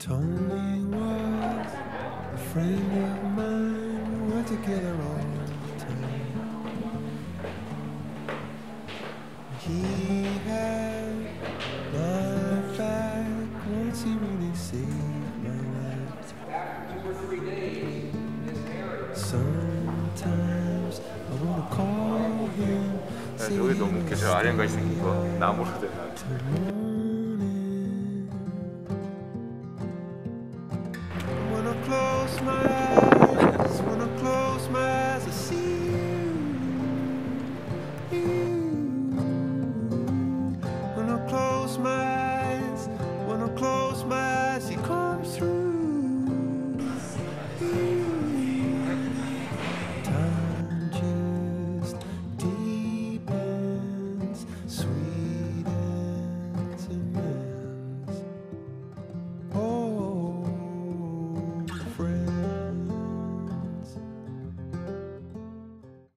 Tony was a friend of mine. We were together all the time. He had my back once he really saved my life. Sometimes I wanna call him. 여기 너무 웃겨. 저 아령가 있는 거 나무로 된 tomorrow. smile.